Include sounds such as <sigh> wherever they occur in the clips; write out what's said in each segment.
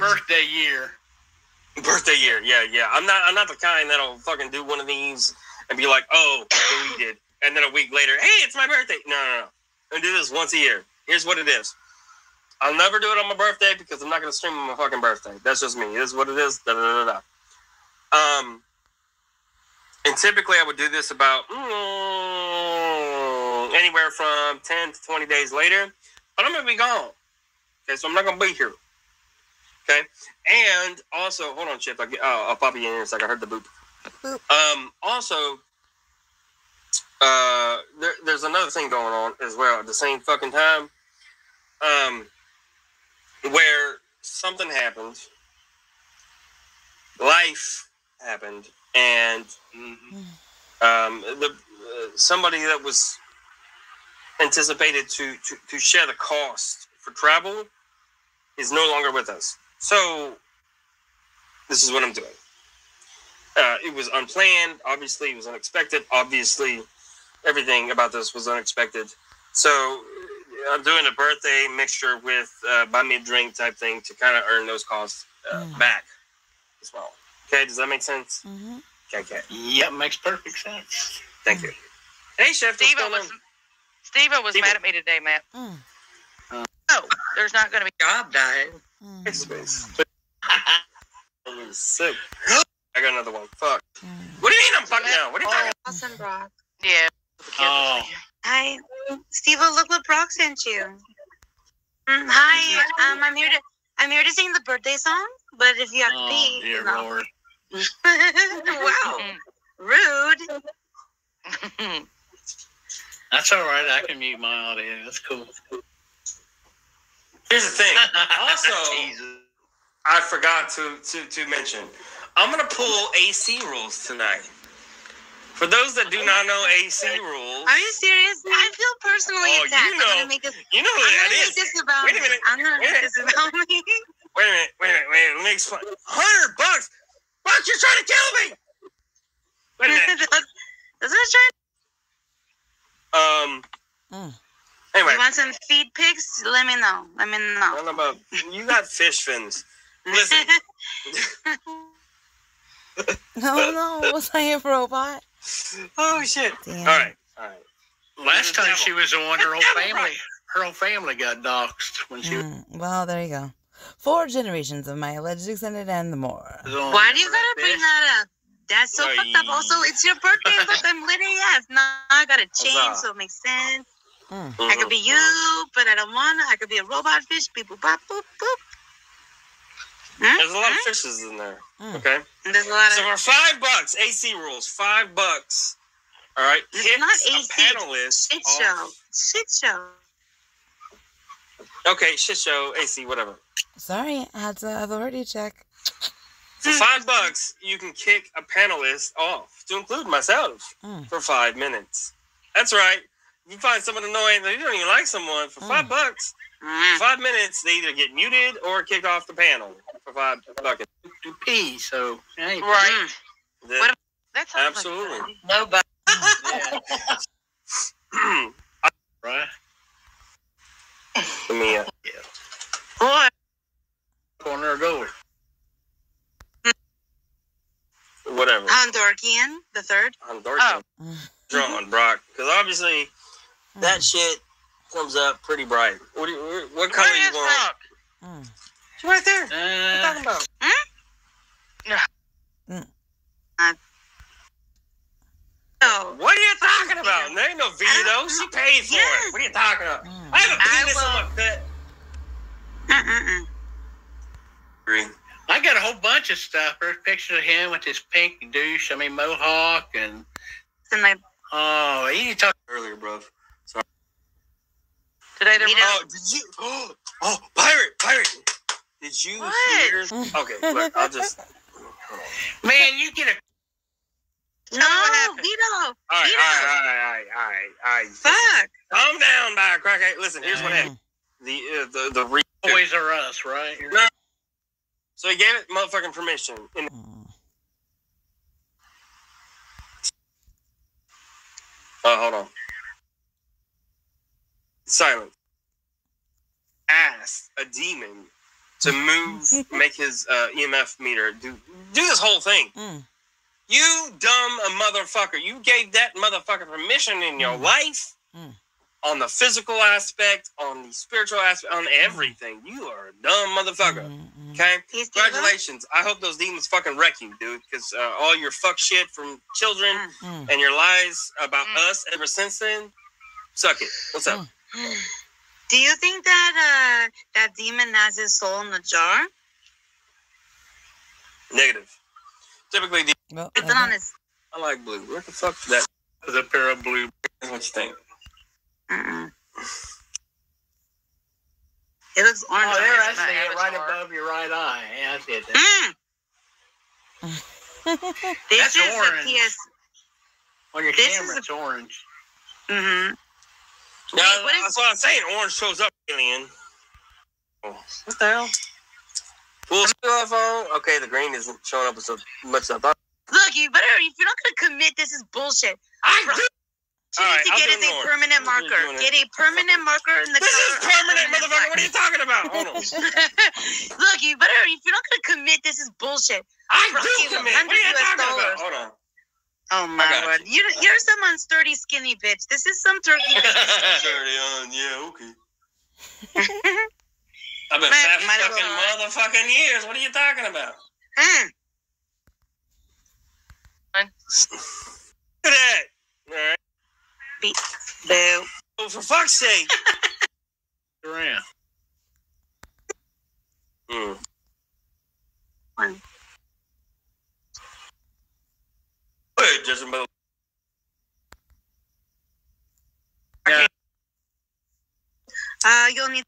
birthday year. Birthday year, yeah, yeah. I'm not. I'm not the kind that'll fucking do one of these and be like, "Oh, deleted," and then a week later, "Hey, it's my birthday." No, no, no. I do this once a year. Here's what it is. I'll never do it on my birthday because I'm not gonna stream on my fucking birthday. That's just me. This is what it is. Da da da da. Um, and typically I would do this about mm, anywhere from ten to twenty days later, but I'm gonna be gone. Okay, so I'm not gonna be here. Okay, and also hold on, Chip. I get, oh, I'll pop you in a second. I heard the boop. Boop. Um, also, uh, there, there's another thing going on as well at the same fucking time. Um, where something happened, life happened, and <sighs> um, the uh, somebody that was anticipated to, to to share the cost for travel is no longer with us. So this is what I'm doing. Uh, it was unplanned. Obviously, it was unexpected. Obviously, everything about this was unexpected. So I'm doing a birthday mixture with uh, buy me a drink type thing to kind of earn those costs uh, Mm. back as well. Okay, does that make sense? Mm-hmm. Okay, okay. Yep, makes perfect sense. Thank you. Hey, chef. What's Steve was? Steve was Steve-O. mad at me today, Matt. Mm. No, there's not going to be job dying. Mm. It's. <laughs> I was sick. I got another one. Fuck. Mm. What do you mean I'm fucking now? What are you talking? About? Awesome, Brock. Yeah. Oh. Hi, Steve. Look what Brock sent you. Mm, hi, um, I'm here to I'm here to sing the birthday song. But if you have to Oh, pee, dear you know. Lord. <laughs> wow, rude. <laughs> That's all right. I can mute my audio. That's cool. Here's the thing. <laughs> Also, I forgot to, to, to mention, I'm gonna pull AC rules tonight. For those that do not know AC rules, Are you serious? I feel personally Oh, you know- I'm gonna make this. you know who I'm that gonna is. make this about Wait a me. minute. I'm gonna Wait a make this about me. Wait a minute, wait a minute, wait a minute. Let me explain. Hundred bucks, Buck, you're trying to kill me. Wait a minute. that's, <laughs> that's what I'm trying. Um. Mm. Anyway, You want some feed pics? Let me know. Let me know. don't know about you got fish fins. Listen. No, <laughs> <laughs> no, was I a robot? oh shit. Damn. All right, all right. Last You're the time she devil. was on, her whole You're family, her whole family got doxxed when she Mm, well, there you go. Four generations of my alleged extended and the more. Why do you gotta bring that that up? That's so Aye. fucked up. Also, it's your birthday. Look, I'm literally yes. Now I gotta change, so it makes sense. Mm. I could be you, but I don't wanna. I could be a robot fish. Beep boop bop boop boop. Hmm? There's a lot of Hmm? fishes in there. Mm. Okay. There's a lot of. So for five bucks, AC rules, five bucks. All right. It's Hit not a AC, panelist. shit off- show. Shit show. Okay, shit show, AC, whatever. Sorry, I had to authority check. For five bucks, you can kick a panelist off, to include myself, Mm. for five minutes. That's right. If you find someone annoying that you don't even like someone for five Mm. bucks, Mm. five minutes, they either get muted or kicked off the panel for five bucks. to pee, so hey, Right. The- What That sounds Absolutely. Like Nobody. Yeah, <laughs> <clears throat> right. Let me, uh, Boy, On their door. whatever. Andorkian, the third. I'm dark Oh. Mm. drawing, Brock, because obviously Mm. that shit comes up pretty bright. What, do you, what color where you is want? Rock? Mm. It's right there. What are you talking about? Oh, What are you talking about? There ain't no veto. She paid for Yes. it. What are you talking about? Mm. I have a penis on will- my pet. Mm-mm-mm. I got a whole bunch of stuff. There's pictures of him with his pink douche, I mean mohawk, and It's in my oh, he talked Earlier, bro. Today they're Oh, did you? Oh, pirate, pirate. Did you What? hear? Okay, look, I'll just. Man, you get a no what happened. Vito. All right, Vito. all right, all right, all right, all right. Fuck. Calm down, by crackhead. Listen, here's what Mm. happened. The uh, the the re- Toys R Us, right? No. So he gave it motherfucking permission. And Mm. oh, hold on. Silent. Asked a demon to <laughs> move, make his uh, EMF meter do do this whole thing. Mm. You dumb a motherfucker! You gave that motherfucker permission in your Mm. life, Mm. on the physical aspect, on the spiritual aspect, on everything. You are a dumb motherfucker. Mm, mm. Okay. Congratulations. I hope those demons fucking wreck you, dude. Because uh, all your fuck shit from children Mm. and your lies about Mm. us ever since then, suck it. What's up? Do you think that uh that demon has his soul in the jar? Negative. Typically, de- Well, It's I on his. I like blue. What the fuck is that? With a pair of blue. What you think. Mm-mm. It looks orange. Oh, there, I see it right Avatar. above your right eye. Yeah, I see it. there. Mm, <laughs> this That's is orange. a PS. On your This is camera, a- it's orange. Mm-hmm. Yeah, what is- that's what I'm saying. Orange shows up, alien. Oh, what the hell? Full phone. Okay, the green isn't showing up as much as I thought. Look, you better. If you're not gonna commit, this is bullshit. I do. What you All need right, to get a permanent marker. Get a permanent marker in the This is permanent, permanent motherfucker. What are you talking about? Hold on. Look, you better. If you're not gonna commit, this is bullshit. I Bro, do commit. What are you 100 US talking about? Hold on. Oh my got word! You. are you're some sturdy skinny bitch. This is some turkey. <laughs> bitch. Dirty on, yeah, okay. mm. I've been <laughs> Might- fat for might fucking well. motherfucking years. What are you talking about? Mm. Look at that. All right. Boo. Oh, for fuck's sake. Around. Hmm. Wait, just about. Uh, you'll need.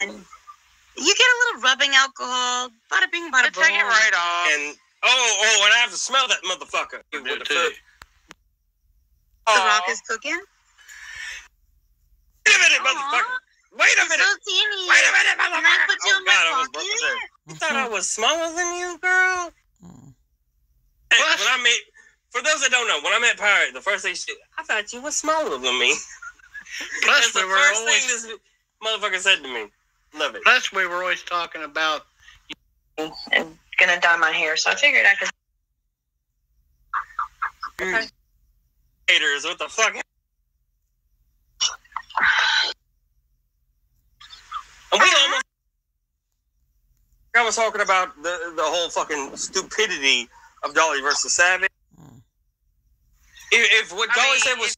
And you get a little rubbing alcohol. Bada bing, bada boom. Take it right off. And oh, oh, and I have to smell that motherfucker. Do With the too. foot. The Aw. rock is cooking. Wait a minute, Aw. motherfucker. Wait a It's minute. so teeny. Wait a minute, Can I put you Oh, in my God, I was pocket? broke as hell. You thought I <laughs> was smaller than you, girl? Mm. Hey, when I met, for those that don't know, when I met Pirate, the first thing she, I thought you was smaller than me. Plus, That's we the were first always. thing this motherfucker said to me. Love it. Plus, we were always talking about. and gonna dye my hair, so I figured I could. Mm. Haters, what the fuck? And we almost. I was talking about the the whole fucking stupidity of Dolly versus Savage. Mm. If, if what I Dolly mean, said was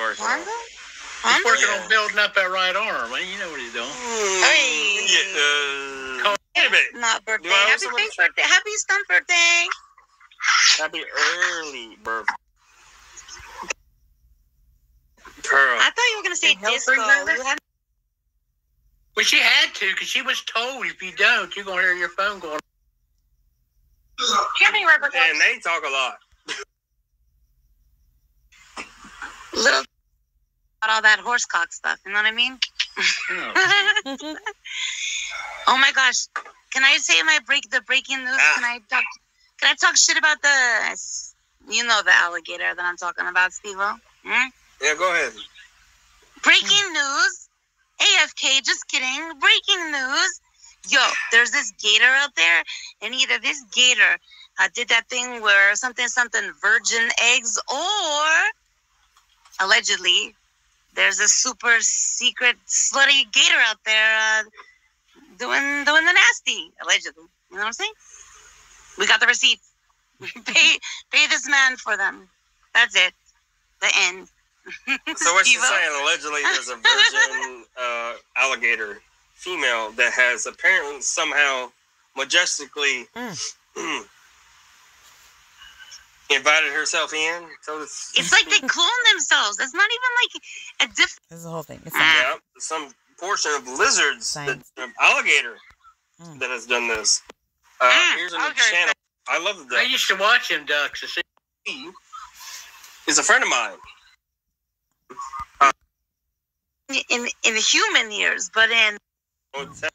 I know he's working on. Wanda? He's Wanda? working Yeah. on building up that right arm. Man, you know what he's doing. Hmm, Hey. yeah, uh, wait a minute. Not birthday. Do I Happy somebody- face birthday. Happy stunt birthday. Happy early birthday. Girl. I thought you were gonna say Can help disco. remember? You had- Well, she had to because she was told if you don't, you're gonna hear your phone going. Give me rubber And they talk a lot. little about all that horsecock stuff. You know what I mean? Oh. <laughs> oh my gosh! Can I say my break the breaking news? Ah. Can I talk? Can I talk shit about the? You know the alligator that I'm talking about, Steve-O? Hmm? Yeah, go ahead. Breaking news. AFK, just kidding. Breaking news. Yo, there's this gator out there, and either this gator uh, did that thing where something, something virgin eggs, or allegedly, there's a super secret slutty gator out there uh, doing doing the nasty. Allegedly, you know what I'm saying? We got the receipts. <laughs> pay pay this man for them. That's it. The end. So what she's <laughs> saying, allegedly there's a virgin uh, alligator female that has apparently somehow majestically Mm. <clears throat> invited herself in. So it's, It's like they clone themselves. It's not even like a diff. This is the whole thing. It's yeah, some portion of lizards, that, Science. of alligator Mm. that has done this. Uh, Mm, here's a new okay. channel. I love the I used to watch him ducks. To see. He is a friend of mine. in in human years, but in Oh, Late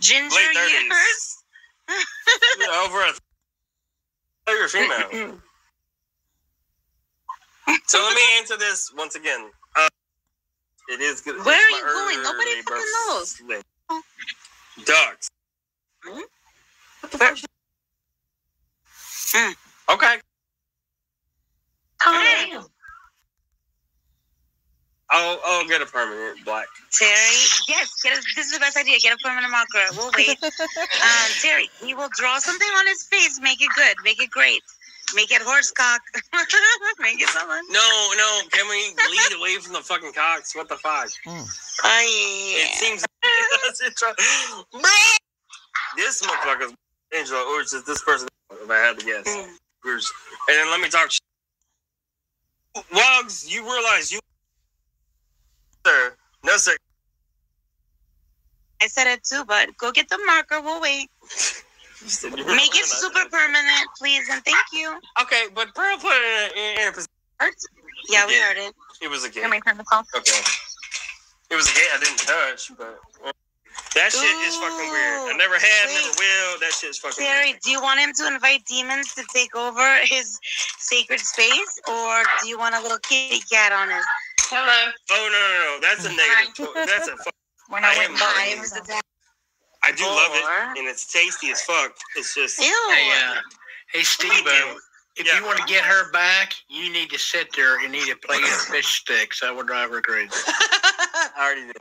ginger years. <laughs> 30s. Over a. Oh, you're female. <clears throat> So let me answer this once again. Uh, it is good. Where are you going? Nobody fucking knows. birthday. Ducks. What the fuck? Okay. Calm Hey. down. I'll I'll get a permanent black. Terry, yes, get a, this is the best idea. Get a permanent marker. We'll wait. <laughs> um, Terry, he will draw something on his face. Make it good. Make it great. Make it horse cock. <laughs> Make it something. No, no. Can we lead away from the fucking cocks? What the fuck? Oh It yeah. seems. <laughs> this motherfucker's Angela, or is it this person? If I had to guess. Mm. And then let me talk. shit. Wogs, you realize you, sir? No, sir. I said it too, but go get the marker. We'll wait. <laughs> You said you Make it super permanent, please, and thank you. Okay, but Pearl put it in, in, in a position. Yeah, we Yeah. heard it. It was a game. Let me turn this off. Okay. It was a game I didn't touch, but that shit is fucking weird. I never had, Wait. never will. That shit's fucking Terry, weird. do you want him to invite demons to take over his sacred space, or do you want a little kitty cat on his? Hello. Oh no, no, no. That's a negative. cho- That's a. Fuck. <laughs> When I I went am by, bringing- I do love it, and it's tasty as fuck. It's just. Ew. Hey, uh, hey, Steve. If Yeah. you want to get her back, you need to sit there and eat a plate of fish sticks. That would drive her crazy. <laughs> I already did.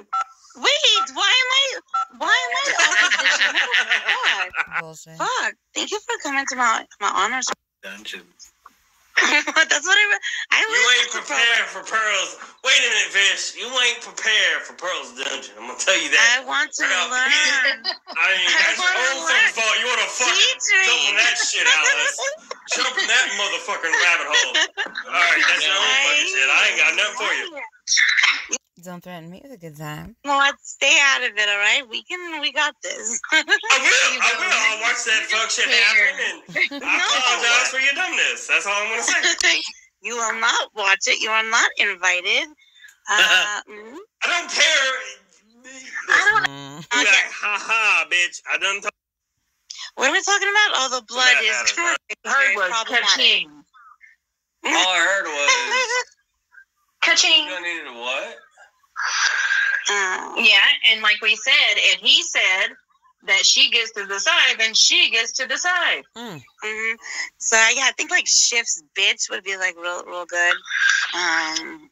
Wait, why am I? Why am I? Oh, Bullshit. fuck, fuck! Thank you for coming to my my honors. Dungeon. <laughs> That's what I. I You ain't prepared for Pearl's. Wait a minute, Vish. You ain't prepared for Pearl's dungeon. I'm gonna tell you that. I want to Right learn. I <laughs> mean, that's your own fucking fault. You wanna fucking jump in that shit, Alice. jump in that motherfucking rabbit hole. All right, that's your <laughs> own fucking shit. I ain't got nothing for you. Don't threaten me with a good time. You know what? Stay out of it, all right? We can. We got this. <laughs> I will. I <laughs> will. I'll watch that fuck shit happen, and <laughs> I apologize for your dumbness. That's all I'm gonna say. you will not watch it. You are not invited. Uh, I don't care. Mm. Be like, ha ha, bitch. I done. Talk- what are we talking about? Oh, the blood That is matters, very heard was problematic. ka-ching. all I heard was Ka-ching. you needed a what? Uh, Yeah, and like we said, if he said that she gets to decide, then she gets to decide. Mm. mhm. So yeah, I think like shifts bitch would be like real, real good. Um,